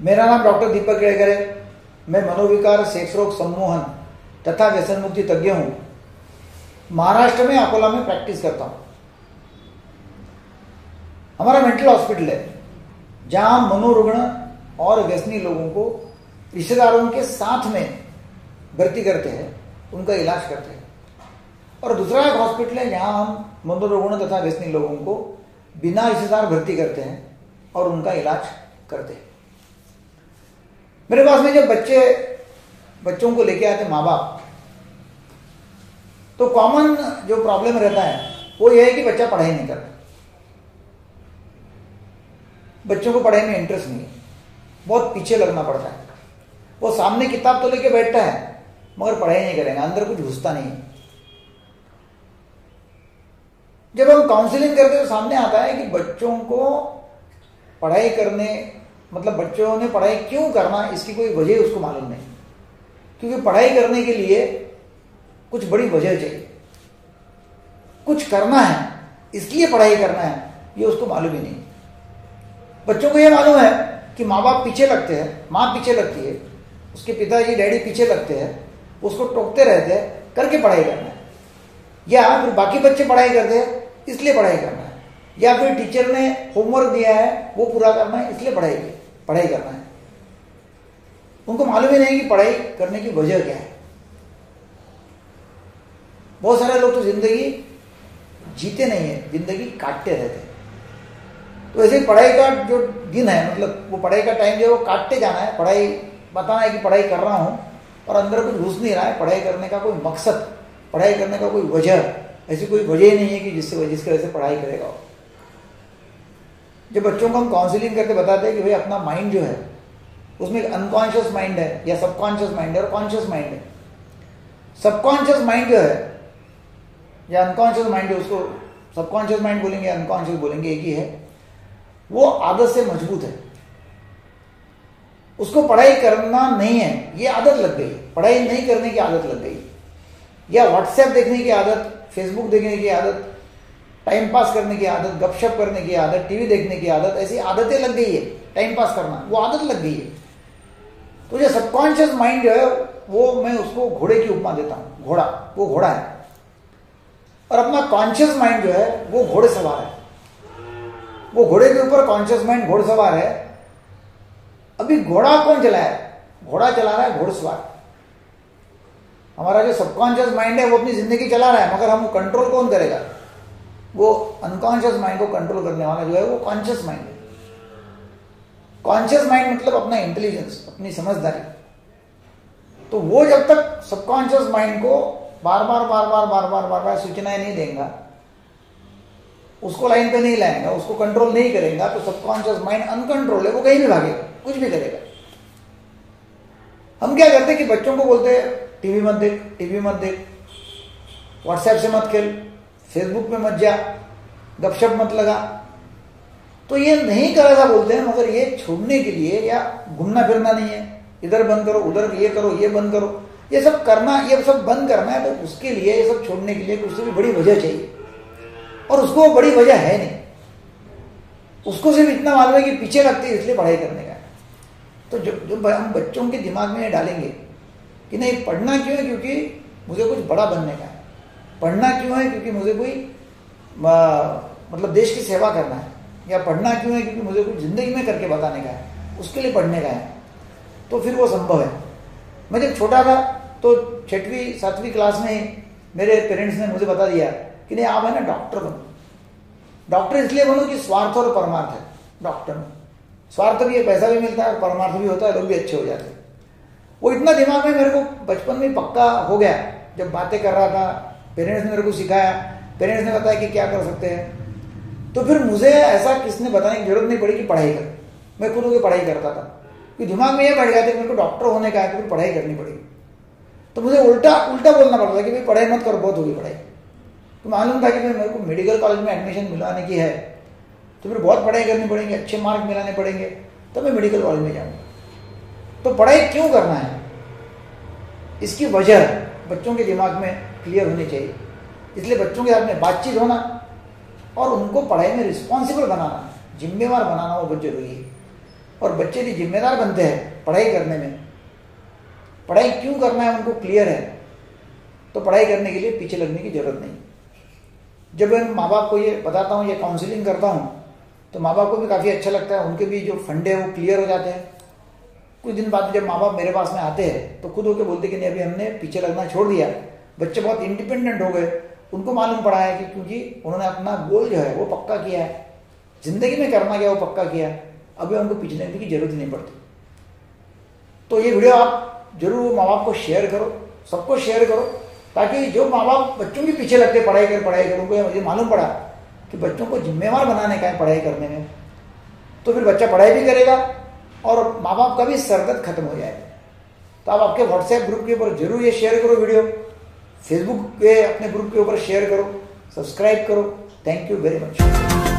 मेरा नाम डॉक्टर दीपक केड़कर है। मैं मनोविकार सेक्स रोग सम्मोहन तथा व्यसन मुक्ति तज्ञ हूँ। महाराष्ट्र में अकोला में प्रैक्टिस करता हूँ। हमारा मेंटल हॉस्पिटल है, जहाँ मनोरुग्ण और व्यसनी लोगों को रिश्तेदारों के साथ में भर्ती करते हैं, उनका इलाज करते हैं। और दूसरा एक हॉस्पिटल है, जहाँ हम मनोरुग्ण तथा व्यसनी लोगों को बिना रिश्तेदार भर्ती करते हैं और उनका इलाज करते हैं। मेरे पास में जब बच्चे, बच्चों को लेके आते माँ बाप तो कॉमन जो प्रॉब्लम रहता है, वो ये है कि बच्चा पढ़ाई नहीं करता। बच्चों को पढ़ाई में इंटरेस्ट नहीं है। बहुत पीछे लगना पड़ता है। वो सामने किताब तो लेके बैठता है, मगर पढ़ाई नहीं करेंगे, अंदर कुछ घुसता नहीं जब हम काउंसलिंग करते तो सामने आता है कि बच्चों को पढ़ाई करने मतलब बच्चों ने पढ़ाई क्यों करना, इसकी कोई वजह उसको मालूम नहीं। क्योंकि पढ़ाई करने के लिए कुछ बड़ी वजह चाहिए। कुछ करना है, इसलिए पढ़ाई करना है, ये उसको मालूम ही नहीं। बच्चों को ये मालूम है कि माँ बाप पीछे लगते हैं, माँ पीछे लगती है, उसके पिताजी, डैडी पीछे लगते हैं उसको टोकते रहते हैं, करके पढ़ाई करना है। या फिर बाकी बच्चे पढ़ाई करते हैं, इसलिए पढ़ाई करना है। या फिर टीचर ने होमवर्क दिया है, वो पूरा करना है, इसलिए पढ़ाई पढ़ाई करना है। उनको मालूम ही नहीं कि पढ़ाई करने की वजह क्या है। बहुत सारे लोग तो ज़िंदगी जीते नहीं है, ज़िंदगी काटते रहते हैं। तो ऐसे पढ़ाई का जो दिन है मतलब वो पढ़ाई का टाइम जो है वो काटते जाना है। पढ़ाई, बताना है कि पढ़ाई कर रहा हूँ और अंदर कुछ घुस नहीं रहा है। पढ़ाई करने का कोई मकसद, पढ़ाई करने का कोई वजह, ऐसी कोई वजह ही नहीं है कि जिससे, जिसकी वजह से पढ़ाई करेगा जब बच्चों को हम काउंसिलिंग करके बताते हैं कि भाई अपना माइंड जो है, उसमें एक अनकॉन्शियस माइंड है, या सबकॉन्शियस माइंड है और कॉन्शियस माइंड है। सबकॉन्शियस माइंड जो है, या अनकॉन्शियस माइंड है, उसको सबकॉन्शियस माइंड बोलेंगे अनकॉन्शियस बोलेंगे, एक ही है, वो आदत से मज़बूत है। उसको पढ़ाई करना नहीं है, ये आदत लग गई। पढ़ाई नहीं करने की आदत लग गई। या व्हाट्सएप देखने की आदत फेसबुक देखने की आदत टाइम पास करने की आदत, गपशप करने की आदत टीवी देखने की आदत, ऐसी आदतें लग गई है। टाइम पास करना, वो आदत लग गई है। तो जो सबकॉन्शियस माइंड जो है, वो मैं उसको घोड़े की उपमा देता हूँ। घोड़ा, वो घोड़ा है। और अपना कॉन्शियस माइंड जो है, वो घोड़े सवार है। वो घोड़े के ऊपर कॉन्शियस माइंड घोड़सवार है। अभी घोड़ा कौन चला है घोड़ा चला रहा है घोड़सवार हमारा जो सबकॉन्शियस माइंड है, वो अपनी ज़िंदगी चला रहा है, मगर हम कंट्रोल कौन करेगा? वो अनकॉन्शियस माइंड को कंट्रोल करने वाला जो है वो कॉन्शियस माइंड है। कॉन्शियस माइंड मतलब अपना इंटेलिजेंस अपनी समझदारी। तो वो जब तक सबकॉन्शियस माइंड को बार बार बार बार बार बार बार बार सूचनाएँ नहीं देगा, उसको लाइन पे नहीं लाएगा, उसको कंट्रोल नहीं करेगा तो सबकॉन्शियस माइंड अनकंट्रोल है, वो कहीं भी भागेगा, कुछ भी करेगा। हम क्या करते कि बच्चों को बोलते हैं, टीवी मत देख, टीवी मत देख व्हाट्सएप से मत खेल फेसबुक में मत जा, गपशप मत लगा। तो ये नहीं कर ऐसा बोलते हैं, मगर ये छोड़ने के लिए या घूमना फिरना नहीं है। इधर बंद करो, उधर ये करो, ये बंद करो। ये सब करना, ये सब बंद करना है तो उसके लिए, ये सब छोड़ने के लिए कुछ से भी बड़ी वजह चाहिए। और उसको बड़ी वजह है नहीं। उसको सिर्फ़ इतना मालूम है कि पीछे लगते इसलिए पढ़ाई करने का। तो जो जो हम बच्चों के दिमाग में डालेंगे कि नहीं, पढ़ना क्यों है? क्योंकि मुझे कुछ बड़ा बनने का है। पढ़ना क्यों है? क्योंकि मुझे कोई मतलब देश की सेवा करना है। या पढ़ना क्यों है? क्योंकि मुझे कुछ ज़िंदगी में करके बताने का है। उसके लिए पढ़ने का है। तो फिर वो संभव है। मैं जब छोटा था तो छठवीं, सातवीं क्लास में मेरे पेरेंट्स ने मुझे बता दिया कि नहीं, आप है ना डॉक्टर बनो। डॉक्टर इसलिए बनो कि स्वार्थ और परमार्थ है। डॉक्टर में स्वार्थ भी है, पैसा भी मिलता है, परमार्थ भी होता है, लोग भी अच्छे हो जाते हैं। वो इतना दिमाग में मेरे को बचपन में पक्का हो गया। जब बातें कर रहा था पेरेंट्स ने मेरे को सिखाया पेरेंट्स ने बताया कि क्या कर सकते हैं। तो फिर मुझे ऐसा किसने बताने की ज़रूरत नहीं पड़ी कि पढ़ाई कर। मैं खुद होकर पढ़ाई करता था। कि दिमाग में ये बढ़ गया था कि मेरे को डॉक्टर होने का है तो फिर पढ़ाई करनी पड़ेगी तो मुझे उल्टा उल्टा बोलना पड़ता था कि भाई पढ़ाई मत करो, बहुत होगी पढ़ाई। तो मालूम था कि भाई मेरे को मेडिकल कॉलेज में एडमिशन मिलवाने की है। तो फिर बहुत पढ़ाई करनी पड़ेगी, अच्छे मार्क मिलाने पड़ेंगे। तब मैं मेडिकल कॉलेज में जाऊँगा। तो पढ़ाई क्यों करना है? इसकी वजह बच्चों के दिमाग में क्लियर होनी चाहिए। इसलिए बच्चों के साथ में बातचीत होना और उनको पढ़ाई में रिस्पॉन्सिबल बनाना, जिम्मेवार बनाना वो बहुत ज़रूरी है। और बच्चे भी जिम्मेदार बनते हैं पढ़ाई करने में। पढ़ाई क्यों करना है उनको क्लियर है। तो पढ़ाई करने के लिए पीछे लगने की ज़रूरत नहीं। जब मैं माँ बाप को ये बताता हूँ या काउंसिलिंग करता हूँ तो माँ बाप को भी काफ़ी अच्छा लगता है। उनके भी जो फंडे वो क्लियर हो जाते हैं। कुछ दिन बाद जब माँ बाप मेरे पास में आते हैं तो खुद होकर बोलते कि नहीं, अभी हमने पीछे लगना छोड़ दिया। बच्चे बहुत इंडिपेंडेंट हो गए। उनको मालूम पड़ा है कि क्योंकि उन्होंने अपना गोल जो है वो पक्का किया है। ज़िंदगी में करना क्या वो पक्का किया है। अभी उनको पीछे लगने की ज़रूरत ही नहीं पड़ती। तो ये वीडियो आप ज़रूर माँ बाप को शेयर करो, सबको शेयर करो, ताकि जो माँ बाप बच्चों के पीछे लगते पढ़ाई कर, पढ़ाई करो ये मालूम पड़ा कि बच्चों को जिम्मेवार बनाने का है पढ़ाई करने में। तो फिर बच्चा पढ़ाई भी करेगा और माँ बाप का भी सरदर्द खत्म हो जाएगा। तो आप आपके व्हाट्सएप ग्रुप के ऊपर ज़रूर ये शेयर करो वीडियो फेसबुक पे अपने ग्रुप के ऊपर शेयर करो सब्सक्राइब करो. Thank you very much